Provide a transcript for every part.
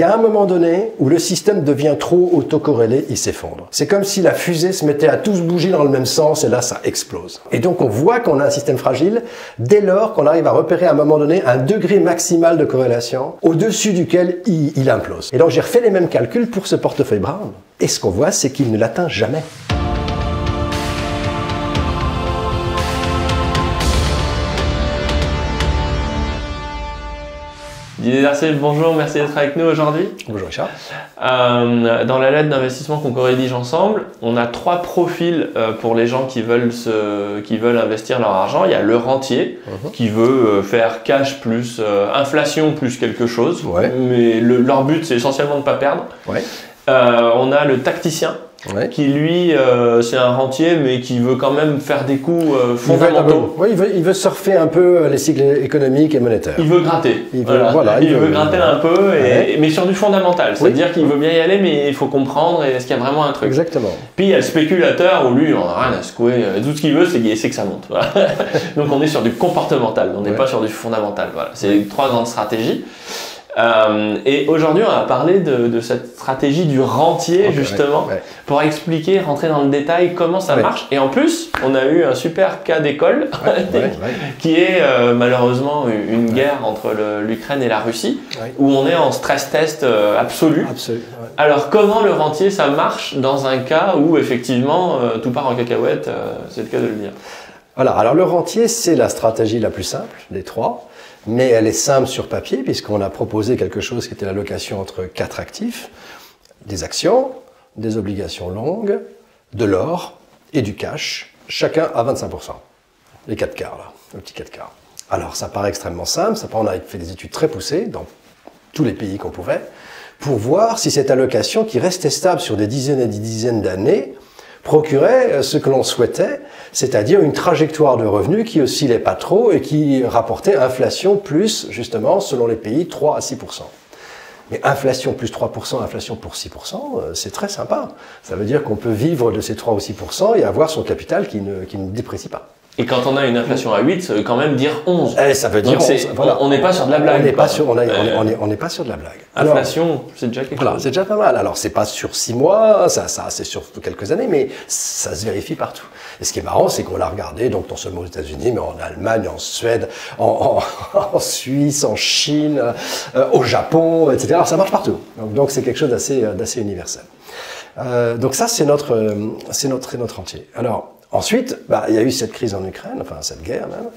y a un moment donné où le système devient trop autocorrélé, il s'effondre. C'est comme si la fusée se mettait à tous bouger dans le même sens et là ça explose. Et donc on voit qu'on a un système fragile dès lors qu'on arrive à repérer à un moment donné un degré maximal de corrélation au-dessus duquel il, il implose. Et donc j'ai refait les mêmes calculs pour ce portefeuille Brown. Et ce qu'on voit, c'est qu'il ne l'atteint jamais. Didier Darcel, bonjour, merci d'être avec nous aujourd'hui. Bonjour Richard. Euh, dans la lettre d'investissement qu'on co-rédige ensemble, on a trois profils euh, pour les gens qui veulent, se, qui veulent investir leur argent. Il y a le rentier Mhm. qui veut euh, faire cash plus inflation plus quelque chose, Ouais. mais le- leur but c'est essentiellement de ne pas perdre. Ouais. On a le tacticien Ouais. qui lui euh, c'est un rentier mais qui veut quand même faire des coups euh, Il veut, fondamentaux. ouais, il, veut, il veut surfer un peu les cycles économiques et monétaires. Il veut gratter. Il veut- voilà, il, il veut, veut- gratter un peu, et- Ouais. mais sur du fondamental. C'est-à-dire qu'il veut bien y aller, mais il faut comprendre est-ce qu'il y a vraiment un truc. Exactement. Puis il y a le spéculateur où lui, on n'a rien à secouer. euh, Tout ce qu'il veut, c'est que ça monte. Voilà. Donc on est sur du comportemental, on n'est Ouais. pas sur du fondamental. Voilà. C'est les trois grandes stratégies. Euh, et aujourd'hui, on va parler de, de cette stratégie du rentier, justement, ouais, ouais. pour expliquer, rentrer dans le détail comment ça Ouais. marche. Et en plus, on a eu un super cas d'école qui est euh, malheureusement une guerre entre l'Ukraine et la Russie, où on est en stress test euh, absolu. Ouais. Alors comment le rentier ça marche dans un cas où effectivement tout part en cacahuète, c'est le cas de le dire. Voilà, alors le rentier, c'est la stratégie la plus simple des trois, mais elle est simple sur papier, puisqu'on a proposé quelque chose qui était la location entre quatre actifs, des actions, des obligations longues, de l'or et du cash, chacun à 25%. Les quatre quarts, là, le petit quatre quarts. Alors ça paraît extrêmement simple, ça, on a fait des études très poussées dans tous les pays qu'on pouvait, pour voir si cette allocation qui restait stable sur des dizaines et des dizaines d'années procurait euh, ce que l'on souhaitait, c'est-à-dire une trajectoire de revenus qui oscillait pas trop et qui rapportait inflation plus, justement, selon les pays, 3 à 6% mais inflation plus 3%, inflation pour 6%, euh, c'est très sympa. Ça veut dire qu'on peut vivre de ces 3 ou 6% et avoir son capital qui ne, qui ne déprécie pas. Et quand on a une inflation à 8, ça veut quand même dire 11. Eh, ça veut dire Donc voilà. on n'est pas sur de la blague. On n'est pas sur, on a- on est- Euh, on est- on n'est pas sur de la blague. Alors, Inflation, c'est déjà quelque Voilà, chose. c'est déjà pas mal. Alors, c'est pas sur six mois, ça, ça c'est sur quelques années, mais ça se vérifie partout. Et ce qui est marrant, c'est qu'on l'a regardé, donc non seulement aux États-Unis, mais en Allemagne, en Suède, en, en- en Suisse, en Chine, euh, au Japon, etc. Alors, ça marche partout. Donc, c'est quelque chose d'assez, euh, d'assez universel. Euh, donc ça, c'est notre, euh, c'est notre, notre entier. Alors, ensuite, bah, il y a eu cette crise en Ukraine, enfin cette guerre même,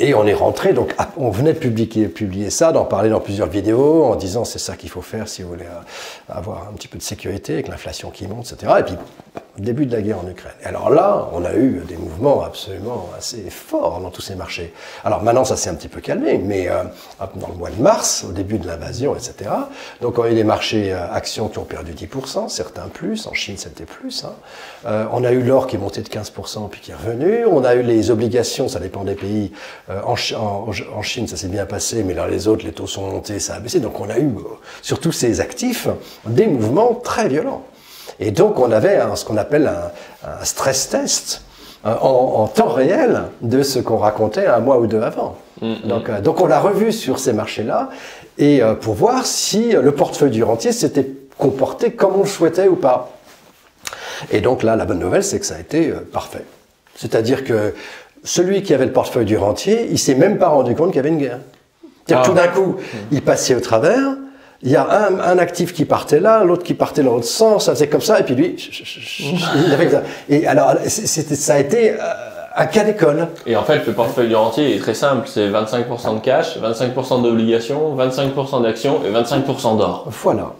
et on est rentré, donc ah, on venait de publier, publier ça, d'en parler dans plusieurs vidéos, en disant c'est ça qu'il faut faire si vous voulez euh, avoir un petit peu de sécurité avec l'inflation qui monte, etc. Et puis, début de la guerre en Ukraine. Alors là, on a eu des mouvements absolument assez forts dans tous ces marchés. Alors maintenant, ça s'est un petit peu calmé, mais euh, dans le mois de mars, au début de l'invasion, etc., donc on a eu des marchés euh, actions qui ont perdu 10%, certains plus, en Chine c'était plus. hein. Euh, on a eu l'or qui est monté de 15% puis qui est revenu. On a eu les obligations, ça dépend des pays. En, en- Chine, ça s'est bien passé, mais dans les autres, les taux sont montés, ça a baissé. Donc on a eu, sur tous ces actifs, des mouvements très violents. Et donc on avait un- ce qu'on appelle un, un stress test euh, en, en temps réel de ce qu'on racontait un mois ou deux avant. Donc, euh, donc on l'a revu sur ces marchés-là et euh, pour voir si euh, le portefeuille du rentier s'était comporté comme on le souhaitait ou pas. Et donc là, la bonne nouvelle, c'est que ça a été euh, parfait. C'est-à-dire que celui qui avait le portefeuille du rentier, il s'est même pas rendu compte qu'il y avait une guerre. Ah. tout d'un coup, il passait au travers, il y a un, un actif qui partait là, l'autre qui partait dans l'autre sens, ça faisait comme ça, et puis lui, il avait ça. Et alors, c'était- ça a été euh, un cas d'école. Et en fait, le portefeuille du rentier est très simple. C'est 25% de cash, 25% d'obligations, 25% d'actions et 25% d'or. Voilà.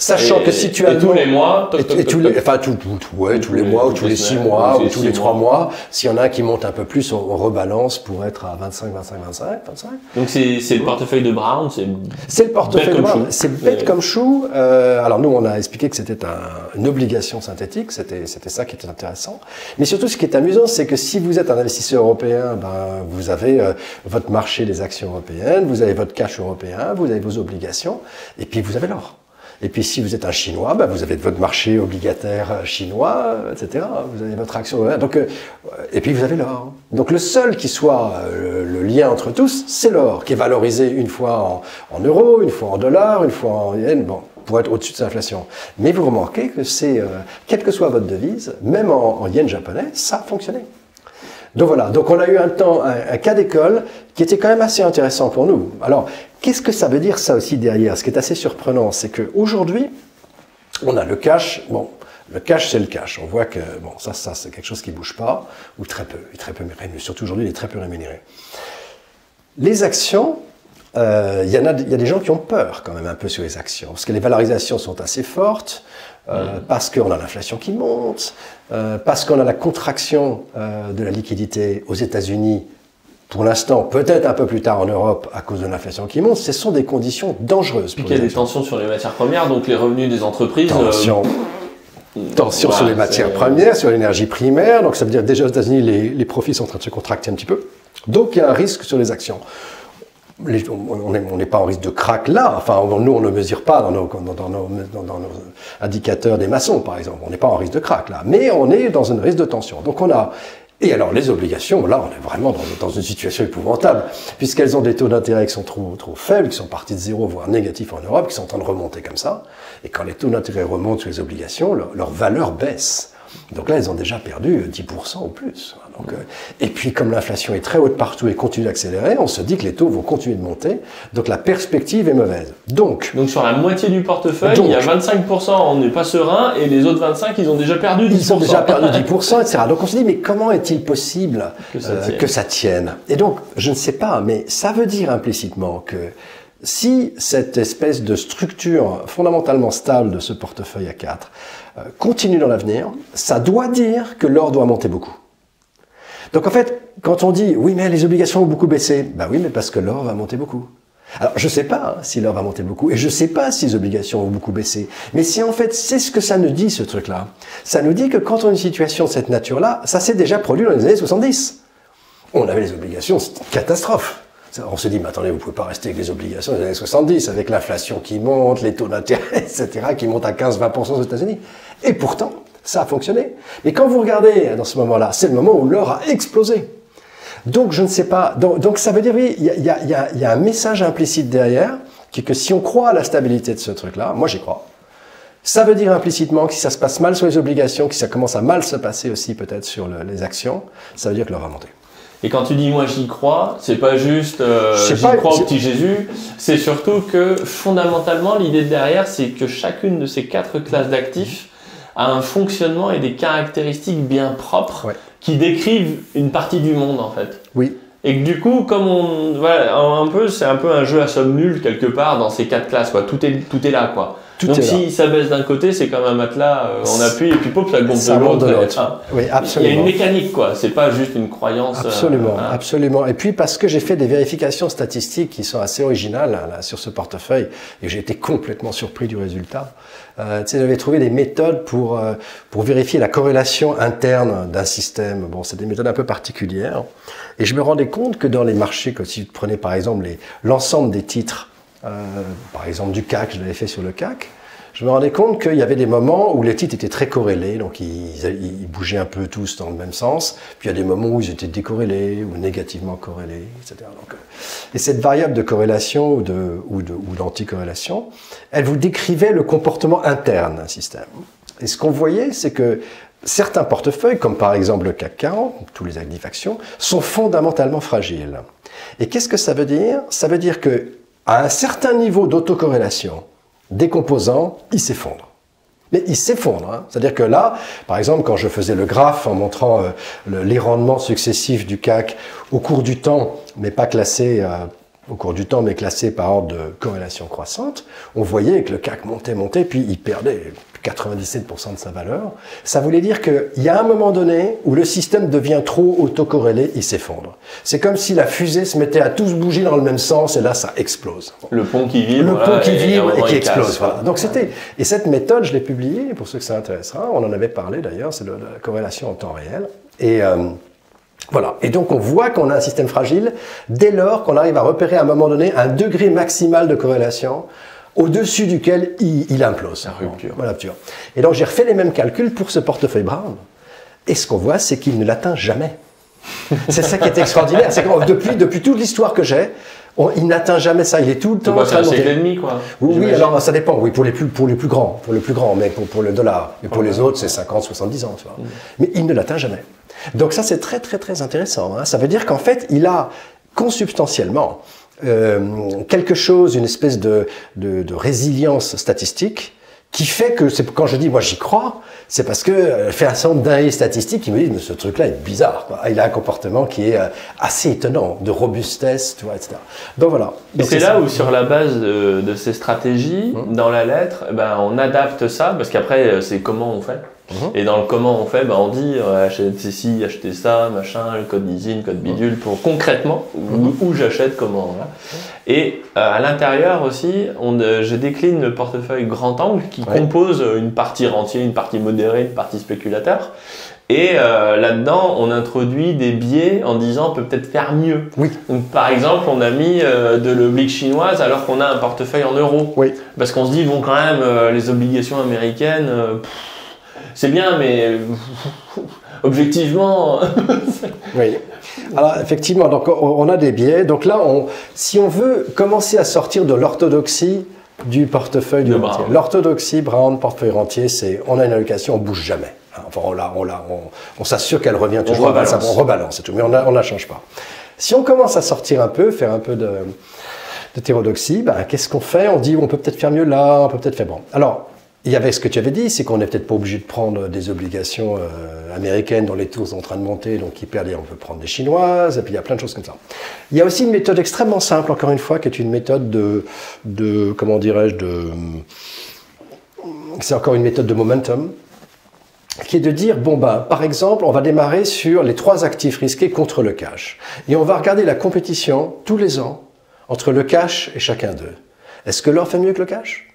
Sachant Et- que si tu as et tous les mois, toc, et, toc, et toc, tous les, enfin tout, tout- tout- ouais, tous les mois ou tous les six mois ou tous les trois mois. s'il y en a un qui monte un peu plus, on, on rebalance pour être à 25, 25, 25, 25. Donc c'est c'est le portefeuille de Brown, c'est C'est le portefeuille Bête de Brown. C'est bête comme chou. Euh, alors nous, on a expliqué que c'était un- une obligation synthétique. C'était c'était ça qui était intéressant. Mais surtout, ce qui est amusant, c'est que si vous êtes un investisseur européen, ben vous avez euh, votre marché des actions européennes, vous avez votre cash européen, vous avez vos obligations, et puis vous avez l'or. Et puis si vous êtes un Chinois, bah, vous avez votre marché obligataire chinois, etc. Vous avez votre action. Donc, euh, et puis vous avez l'or. Donc le seul qui soit euh, le, lien entre tous, c'est l'or, qui est valorisé une fois en, euros, une fois en dollars, une fois en yens, bon, pour être au-dessus de l'inflation. Mais vous remarquez que c'est, euh, quelle que soit votre devise, même en, en yens japonais, ça a fonctionné. Donc voilà, donc on a eu un temps, un, cas d'école qui était quand même assez intéressant pour nous. Alors, qu'est-ce que ça veut dire ça aussi derrière? Ce qui est assez surprenant, c'est qu'aujourd'hui, on a le cash, bon, le cash, c'est le cash. On voit que bon, ça, ça c'est quelque chose qui bouge pas, ou très peu, très peu rémunéré. Surtout aujourd'hui, il est très peu rémunéré. Les actions, euh, il y, a, y a des gens qui ont peur quand même un peu sur les actions, parce que les valorisations sont assez fortes. Euh, parce qu'on a l'inflation qui monte, euh, parce qu'on a la contraction de la liquidité aux États-Unis, pour l'instant, peut-être un peu plus tard en Europe à cause de l'inflation qui monte, ce sont des conditions dangereuses. Puis il y a des tensions sur les matières premières, donc les revenus des entreprises. Tension. Tension sur les matières premières, sur l'énergie primaire. Donc ça veut dire déjà aux États-Unis, les, les profits sont en train de se contracter un petit peu. Donc il y a un risque sur les actions on n'est pas en risque de crack là. Enfin, nous, on ne mesure pas dans nos, indicateurs des maçons, par exemple. On n'est pas en risque de crack là. Mais on est dans un risque de tension. Donc on a. Et alors, les obligations, là, on est vraiment dans, une situation épouvantable, puisqu'elles ont des taux d'intérêt qui sont trop, faibles, qui sont partis de zéro, voire négatifs en Europe, qui sont en train de remonter comme ça. Et quand les taux d'intérêt remontent sur les obligations, leur valeur baisse. Donc là, ils ont déjà perdu 10% ou plus. Donc, euh, et puis, comme l'inflation est très haute partout et continue d'accélérer, on se dit que les taux vont continuer de monter. Donc la perspective est mauvaise. Donc, donc sur la moitié du portefeuille, il y a 25%, on n'est pas serein, et les autres 25, ils ont déjà perdu 10%. Ils ont déjà perdu 10%, etc. Donc on se dit, mais comment est-il possible que ça, euh, que ça tienne? Et donc, je ne sais pas, mais ça veut dire implicitement que si cette espèce de structure fondamentalement stable de ce portefeuille à 4 euh, continue dans l'avenir, ça doit dire que l'or doit monter beaucoup. Donc en fait, quand on dit oui mais les obligations ont beaucoup baissé, bah oui mais parce que l'or va monter beaucoup. Alors je ne sais pas si l'or va monter beaucoup et je sais pas si les obligations ont beaucoup baissé. Mais si en fait c'est ce que ça nous dit ce truc-là, ça nous dit que quand on a une situation de cette nature-là, ça s'est déjà produit dans les années 70. On avait les obligations, c'est une catastrophe. On se dit, mais attendez, vous pouvez pas rester avec les obligations des années 70, avec l'inflation qui monte, les taux d'intérêt, etc., qui montent à 15-20% aux États-Unis. Et pourtant, ça a fonctionné. Mais quand vous regardez dans ce moment-là, c'est le moment où l'or a explosé. Donc, je ne sais pas. Donc, ça veut dire, oui, il y a, y a, un message implicite derrière, qui est que si on croit à la stabilité de ce truc-là, moi j'y crois, ça veut dire implicitement que si ça se passe mal sur les obligations, que ça commence à mal se passer aussi peut-être sur les actions, ça veut dire que l'or va monter. Et quand tu dis moi j'y crois, c'est pas juste euh, j'y crois au petit Jésus, c'est surtout que fondamentalement l'idée derrière c'est que chacune de ces quatre classes d'actifs a un fonctionnement et des caractéristiques bien propres qui décrivent une partie du monde en fait. Oui. Et que du coup, comme on, voilà, un peu, c'est un peu un jeu à somme nulle quelque part dans ces quatre classes, quoi. Tout est, tout est là, quoi. Donc si ça baisse d'un côté, c'est comme un matelas, euh, on appuie et puis pop, ça gonfle de l'autre. oui, absolument. Il y a une mécanique, quoi. C'est pas juste une croyance. Euh, absolument, hein. absolument. Et puis parce que j'ai fait des vérifications statistiques qui sont assez originales là, sur ce portefeuille et j'ai été complètement surpris du résultat. Euh, tu sais, j'avais trouvé des méthodes pour euh, pour vérifier la corrélation interne d'un système. Bon, c'est des méthodes un peu particulières. Et je me rendais compte que dans les marchés, que si vous prenez par exemple l'ensemble des titres euh, par exemple du CAC, je l'avais fait sur le CAC, je me rendais compte qu'il y avait des moments où les titres étaient très corrélés, donc ils, bougeaient un peu tous dans le même sens, puis il y a des moments où ils étaient décorrélés ou négativement corrélés, etc. Euh, et cette variable de corrélation ou d'anticorrélation, elle vous décrivait le comportement interne d'un système. Et ce qu'on voyait, c'est que certains portefeuilles, comme par exemple le CAC 40, tous les actifs actions, sont fondamentalement fragiles. Et qu'est-ce que ça veut dire? Ça veut dire que à un certain niveau d'autocorrélation des composants, il s'effondre. Mais il s'effondre. Hein. C'est-à-dire que là, par exemple, quand je faisais le graphe en montrant euh, les rendements successifs du CAC au cours du temps, mais pas classés euh, au cours du temps, mais classés par ordre de corrélation croissante, on voyait que le CAC montait, montait, puis il perdait 97% de sa valeur. Ça voulait dire qu'il y a un moment donné où le système devient trop autocorrélé, il s'effondre. C'est comme si la fusée se mettait à tous bouger dans le même sens et là ça explose. Le pont qui vibre. Le pont qui vibre et, qui explose. voilà. Donc c'était et cette méthode, je l'ai publiée pour ceux que ça intéressera. On en avait parlé d'ailleurs, c'est la corrélation en temps réel. Et euh, voilà. Et donc on voit qu'on a un système fragile dès lors qu'on arrive à repérer à un moment donné un degré maximal de corrélation au-dessus duquel il, implose. La rupture. Voilà. Et donc j'ai refait les mêmes calculs pour ce portefeuille Brown. Et ce qu'on voit, c'est qu'il ne l'atteint jamais. c'est ça qui est extraordinaire. C'est que depuis, depuis toute l'histoire que j'ai, il n'atteint jamais ça. Il est tout le temps. C'est un et demi, quoi. Oui, oui, alors ça dépend. Oui, pour les plus, pour les plus grands, pour les plus grands, mais pour, pour le dollar. Mais pour les autres, c'est 50, 70 ans, tu vois. Mais il ne l'atteint jamais. Donc ça, c'est très, très, très intéressant. Hein. Ça veut dire qu'en fait, il a consubstantiellement euh, quelque chose, une espèce de, de, de résilience statistique qui fait que c'est quand je dis moi j'y crois, c'est parce que euh, fait un certain nombre d'analyses statistiques qui me disent mais ce truc-là est bizarre. Quoi. Il a un comportement qui est euh, assez étonnant, de robustesse, tu vois, etc. Donc voilà. Et c'est là où sur la base de, de ces stratégies, hum. dans la lettre, eh ben, on adapte ça parce qu'après euh, c'est comment on fait. Mhm. Et dans le comment on fait, bah on dit euh, achète ceci, achetez ça, machin, le code d'usine, code bidule, pour concrètement où, mhm. j'achète, comment. Et euh, à l'intérieur aussi, on, euh, je décline le portefeuille grand angle qui compose une partie rentier, une partie modérée, une partie spéculateur. Et là-dedans, on introduit des biais en disant on peut peut-être faire mieux. Oui. Donc, par exemple, on a mis de l'oblique chinoise alors qu'on a un portefeuille en euros. Oui. Parce qu'on se dit, bon, quand même, les obligations américaines, c'est bien, mais objectivement. oui. Alors effectivement, donc on a des biais. Donc là, on, si on veut commencer à sortir de l'orthodoxie du portefeuille du rentier, l'orthodoxie Brown portefeuille rentier, c'est on a une allocation, on bouge jamais. Enfin, on, on, on, s'assure qu'elle revient toujours. On rebalance. on rebalance, tout, mais on ne la change pas. Si on commence à sortir un peu, faire un peu de, d'hétérodoxie, ben, qu'est-ce qu'on fait? On dit on peut peut-être faire mieux là, on peut peut-être faire bon. Alors, il y avait ce que tu avais dit, c'est qu'on n'est peut-être pas obligé de prendre des obligations euh, américaines dont les taux sont en train de monter, donc perdent, on peut prendre des chinoises, et puis il y a plein de choses comme ça. Il y a aussi une méthode extrêmement simple, encore une fois, qui est une méthode de, de comment dirais-je, de... C'est encore une méthode de momentum, qui est de dire, bon ben, par exemple, on va démarrer sur les trois actifs risqués contre le cash. Et on va regarder la compétition tous les ans entre le cash et chacun d'eux. Est-ce que l'or fait mieux que le cash?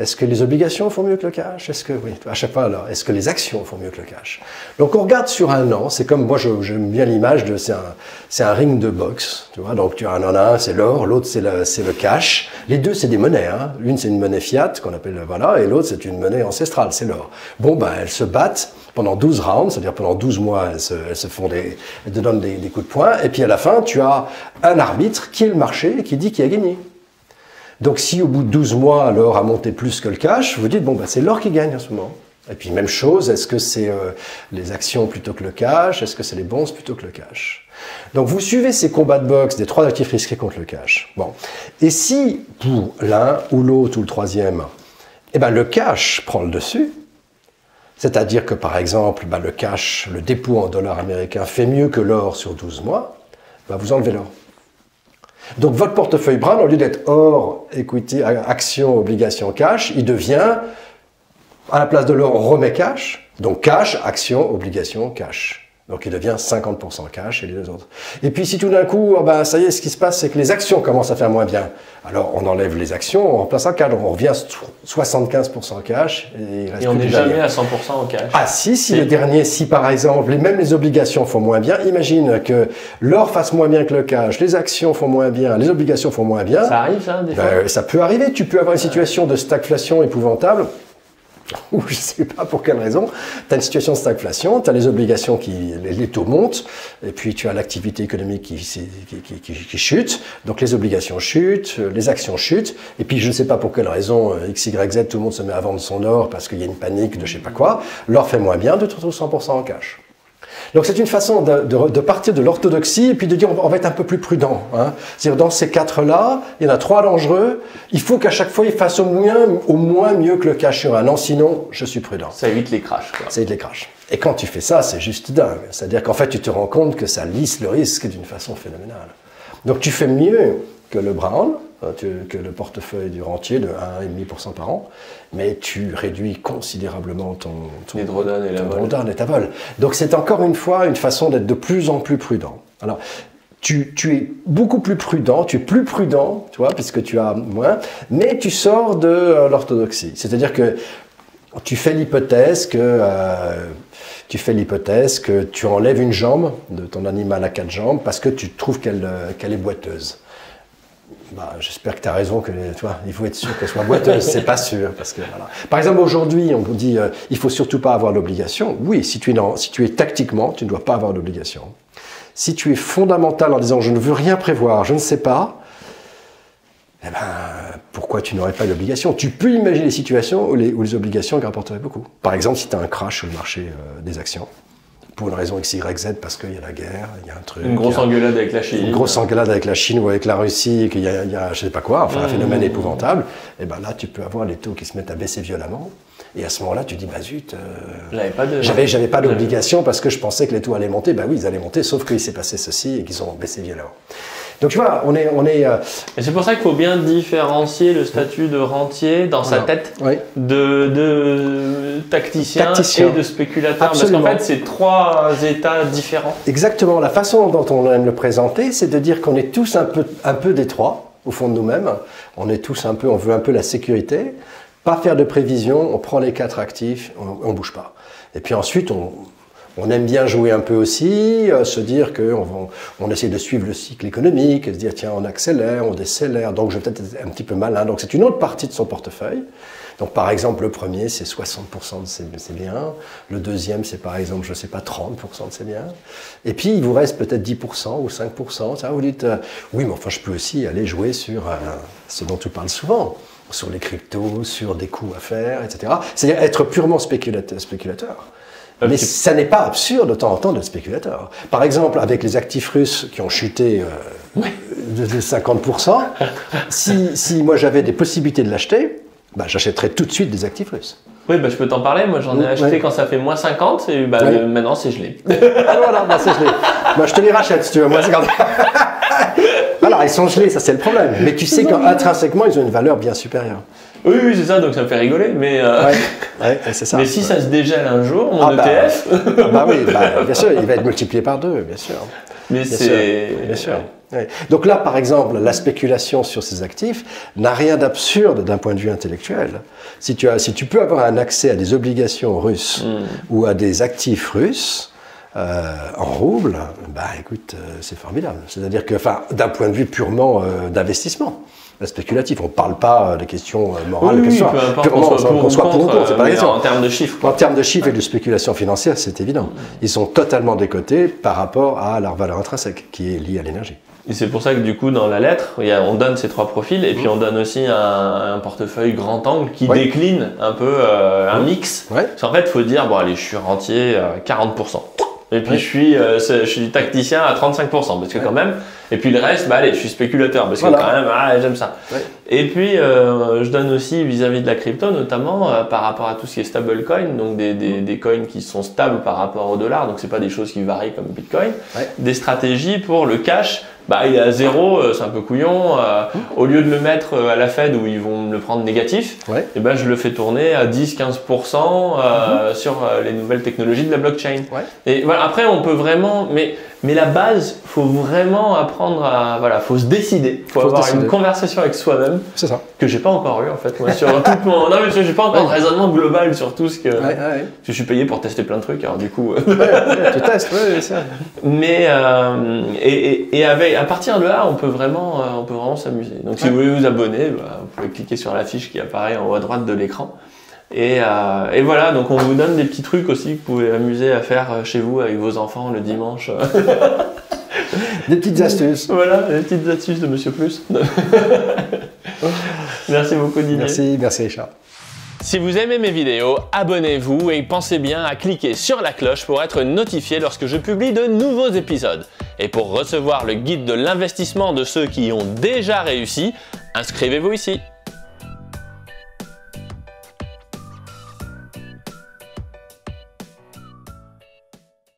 Est-ce que les obligations font mieux que le cash? Est-ce que, oui, à chaque fois, alors, est-ce que les actions font mieux que le cash? Donc, on regarde sur un an, c'est comme, moi, j'aime bien l'image de, c'est un, ring de boxe, tu vois? Donc, tu as un, c'est l'or, l'autre, c'est le, le cash. Les deux, c'est des monnaies, hein. L'une, c'est une monnaie fiat, qu'on appelle, voilà, et l'autre, c'est une monnaie ancestrale, c'est l'or. Bon, ben, elles se battent pendant 12 rounds, c'est-à-dire pendant 12 mois, elles se, font te donnent des, des coups de poing, et puis à la fin, tu as un arbitre qui est le marché et qui dit qui a gagné. Donc si au bout de 12 mois, l'or a monté plus que le cash, vous dites, bon, bah, c'est l'or qui gagne en ce moment. Et puis même chose, est-ce que c'est euh, les actions plutôt que le cash? Est-ce que c'est les bons plutôt que le cash? Donc vous suivez ces combats de boxe des trois actifs risqués contre le cash. Bon. Et si pour l'un ou l'autre ou le troisième, eh ben, le cash prend le dessus, c'est-à-dire que par exemple, ben, le cash, le dépôt en dollars américains fait mieux que l'or sur 12 mois, ben, vous enlevez l'or. Donc votre portefeuille Brown, au lieu d'être or, equity, action, obligation, cash, il devient, à la place de l'or, remet cash. Donc cash, action, obligation, cash. Donc il devient 50% cash et les deux autres. Et puis si tout d'un coup, ben, ça y est, ce qui se passe, c'est que les actions commencent à faire moins bien. Alors on enlève les actions, on remplace un cash, donc on revient 75% cash. Et, on n'est jamais à 100% en cash. Ah si, si le dernier, si par exemple, même les obligations font moins bien, imagine que l'or fasse moins bien que le cash, les actions font moins bien, les obligations font moins bien. Ça arrive ça, des fois ben, Ça peut arriver, tu peux avoir une situation de stagflation épouvantable ou je ne sais pas pour quelle raison, tu as une situation de stagflation, tu les obligations qui, les, taux montent, et puis tu as l'activité économique qui, qui, qui, chute, donc les obligations chutent, les actions chutent, et puis je ne sais pas pour quelle raison, euh, X, Y, Z, tout le monde se met à vendre son or parce qu'il y a une panique de je sais pas quoi, l'or fait moins bien, de te retrouves 100% en cash. Donc c'est une façon de, partir de l'orthodoxie et puis de dire on va être un peu plus prudent. Hein. C'est-à-dire dans ces quatre-là, il y en a trois dangereux. Il faut qu'à chaque fois il fasse au moins, au moins mieux que le cash sur un an, sinon je suis prudent. Ça évite les crashs. Ça évite les crashs. Et quand tu fais ça, c'est juste dingue. C'est-à-dire qu'en fait tu te rends compte que ça lisse le risque d'une façon phénoménale. Donc tu fais mieux que le Brown, que le portefeuille du rentier de 1,5% par an, mais tu réduis considérablement ton, ton, et, la et ta vol. Donc c'est encore une fois une façon d'être de plus en plus prudent. Alors, tu, tu, es beaucoup plus prudent, tu es plus prudent, tu vois, puisque tu as moins, mais tu sors de euh, l'orthodoxie. C'est-à-dire que tu fais l'hypothèse que euh, tu fais l'hypothèse que tu enlèves une jambe de ton animal à quatre jambes parce que tu trouves qu'elle euh, qu'elle est boiteuse. Bah, J'espère que tu as raison, que toi, il faut être sûr qu'elle soit boiteuse, c'est pas sûr. Parce que, voilà. Par exemple, aujourd'hui, on vous dit euh, il faut surtout pas avoir l'obligation. Oui, si tu, es si tu es tactiquement, tu ne dois pas avoir l'obligation. Si tu es fondamental en disant je ne veux rien prévoir, je ne sais pas, eh ben, pourquoi tu n'aurais pas d'obligation? Tu peux imaginer des situations où les, où les obligations rapporteraient beaucoup. Par exemple, si tu as un crash sur le marché euh, des actions, pour une raison X, Y, Z, parce qu'il y a la guerre, il y a un truc. Une grosse engueulade avec la Chine. Une grosse engueulade avec la Chine ou avec la Russie, qu'il y, a, y a je sais pas quoi, enfin un mmh. phénomène épouvantable, et ben là, tu peux avoir les taux qui se mettent à baisser violemment. Et à ce moment-là, tu dis, bah zut, euh, j'avais, j'avais pas d'obligation parce que je pensais que les taux allaient monter. Bah oui, ils allaient monter, sauf qu'il s'est passé ceci et qu'ils ont baissé violemment. Donc tu vois, on est... On est euh, Et c'est pour ça qu'il faut bien différencier le statut de rentier dans sa tête de, de tacticien, et de spéculateur. Parce qu'en fait, c'est trois états différents. Exactement. La façon dont on aime le présenter, c'est de dire qu'on est tous un peu, un peu détroits au fond de nous-mêmes. On est tous un peu, on veut un peu la sécurité. Pas faire de prévision, on prend les quatre actifs, on, on bouge pas. Et puis ensuite, on, on aime bien jouer un peu aussi, euh, se dire qu'on on essaie de suivre le cycle économique, se dire tiens on accélère, on décélère, donc je vais peut-être être un petit peu malin. Donc c'est une autre partie de son portefeuille. Donc par exemple le premier c'est 60% de ses, biens, le deuxième c'est par exemple je sais pas 30% de ses biens, et puis il vous reste peut-être 10% ou 5%. Ça, vous dites euh, oui mais enfin je peux aussi aller jouer sur euh, ce dont tu parles souvent sur les cryptos, sur des coûts à faire, etc. C'est-à-dire être purement spéculateur. Spéculateur. Mais ça n'est pas absurde de temps en temps d'être spéculateur. Par exemple, avec les actifs russes qui ont chuté euh, de 50%, si, si moi j'avais des possibilités de l'acheter, bah, j'achèterais tout de suite des actifs russes. Oui, bah, je peux t'en parler. Moi, j'en ai acheté quand ça fait moins 50 et bah, maintenant c'est gelé. voilà, bah, c'est gelé. Moi, je te les rachète si tu veux. Moins 50. Ils sont gelés, ça c'est le problème. Mais tu sais qu'intrinsèquement, ils ont une valeur bien supérieure. Oui, oui, c'est ça, donc ça me fait rigoler. Mais, euh, ouais, c'est ça. mais si ça se dégèle un jour, mon ah, bah, ETF. Ah, bah, oui, bah, bien sûr, il va être multiplié par deux, bien sûr. Mais c'est. Bien sûr. Donc là, par exemple, la spéculation sur ces actifs n'a rien d'absurde d'un point de vue intellectuel. Si tu, as, si tu peux avoir un accès à des obligations russes hmm. ou à des actifs russes, euh, en rouble, bah écoute, euh, c'est formidable. C'est-à-dire que, enfin, d'un point de vue purement d'investissement spéculatif. On ne parle pas des questions euh, morales, oui, soit, purement qu'on soit, pour ou contre, c'est pas la question. En termes de chiffres. En termes de chiffres et de spéculation financière, c'est évident. Ils sont totalement décotés par rapport à leur valeur intrinsèque, qui est liée à l'énergie. Et c'est pour ça que du coup, dans la lettre, on donne ces trois profils et puis on donne aussi un, portefeuille grand angle qui décline un peu euh, un mix. Ouais. En fait, il faut dire, bon allez, je suis rentier 40%. Et puis je, suis, euh, je suis tacticien à 35%, parce que quand même. Et puis le reste, bah allez, je suis spéculateur, parce que quand même, ah, j'aime ça. Et puis euh, je donne aussi vis-à-vis de la crypto, notamment euh, par rapport à tout ce qui est stablecoin, donc des, des, des, coins qui sont stables par rapport au dollar, donc c'est pas des choses qui varient comme Bitcoin. Des stratégies pour le cash bah, il est à zéro, euh, c'est un peu couillon. Euh, au lieu de le mettre euh, à la Fed où ils vont me le prendre négatif, et eh ben, je le fais tourner à 10-15% mhm. sur les nouvelles technologies de la blockchain. Et voilà, après, on peut vraiment. Mais mais la base, faut vraiment apprendre à, voilà, faut se décider, faut, faut avoir une conversation avec soi-même. C'est ça. Que j'ai pas encore eu en fait, moi, sur tout mon, non mais j'ai pas encore un raisonnement global sur tout ce que, je suis payé pour tester plein de trucs, alors du coup. tu testes, oui, c'est Mais euh, et, et, avec, à partir de là, on peut vraiment, euh, on peut vraiment s'amuser. Donc si vous voulez vous abonner, bah, vous pouvez cliquer sur la fiche qui apparaît en haut à droite de l'écran. Et, euh, et, voilà, donc on vous donne des petits trucs aussi que vous pouvez amuser à faire euh, chez vous avec vos enfants le dimanche. des petites astuces. Voilà, des petites astuces de Monsieur Plus. merci beaucoup Didier. Merci, merci Richard. Si vous aimez mes vidéos, abonnez-vous et pensez bien à cliquer sur la cloche pour être notifié lorsque je publie de nouveaux épisodes. Et pour recevoir le guide de l'investissement de ceux qui ont déjà réussi, inscrivez-vous ici.